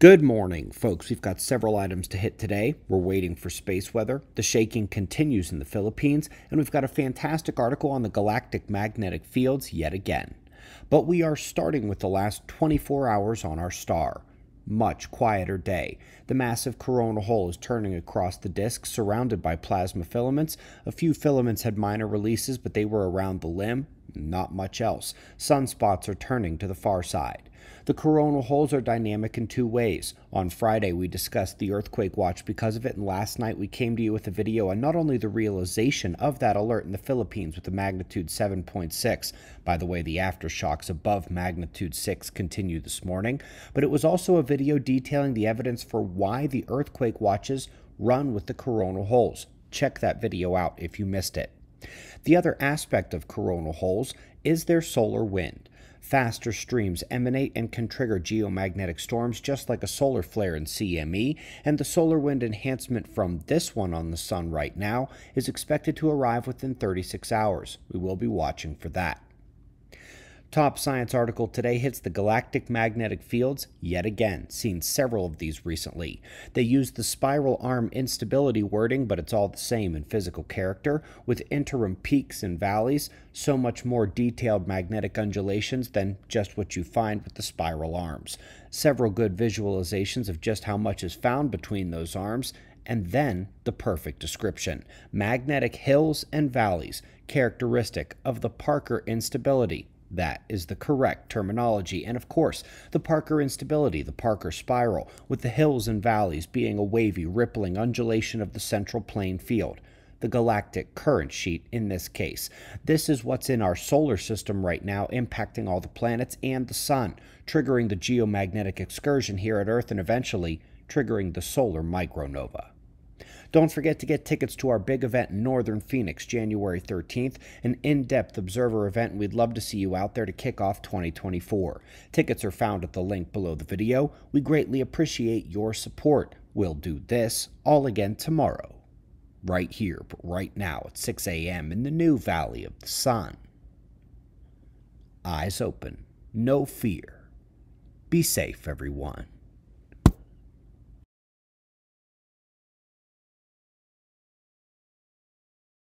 Good morning, folks. We've got several items to hit today. We're waiting for space weather. The shaking continues in the Philippines, and we've got a fantastic article on the galactic magnetic fields yet again. But we are starting with the last 24 hours on our star. Much quieter day. The massive coronal hole is turning across the disk, surrounded by plasma filaments. A few filaments had minor releases, but they were around the limb, not much else. Sunspots are turning to the far side. The coronal holes are dynamic in two ways. On Friday, we discussed the earthquake watch because of it, and last night we came to you with a video on not only the realization of that alert in the Philippines with a magnitude 7.6, by the way, the aftershocks above magnitude 6 continue this morning, but it was also a video detailing the evidence for why the earthquake watches run with the coronal holes. Check that video out if you missed it. The other aspect of coronal holes is their solar wind. Faster streams emanate and can trigger geomagnetic storms just like a solar flare in CME, and the solar wind enhancement from this one on the sun right now is expected to arrive within 36 hours. We will be watching for that. Top science article today hits the galactic magnetic fields yet again, seen several of these recently. They use the spiral arm instability wording, but it's all the same in physical character, with interim peaks and valleys, so much more detailed magnetic undulations than just what you find with the spiral arms. Several good visualizations of just how much is found between those arms, and then the perfect description magnetic hills and valleys, characteristic of the Parker instability that is the correct terminology. And of course, the Parker instability, the Parker spiral, with the hills and valleys being a wavy, rippling undulation of the central plane field. The galactic current sheet in this case. This is what's in our solar system right now, impacting all the planets and the sun, triggering the geomagnetic excursion here at Earth and eventually triggering the solar micronova. Don't forget to get tickets to our big event in Northern Phoenix, January 13th, an in depth observer event, we'd love to see you out there to kick off 2024. Tickets are found at the link below the video. We greatly appreciate your support. We'll do this all again tomorrow, right here, but right now at 6 a.m. in the new Valley of the Sun. Eyes open, no fear. Be safe, everyone.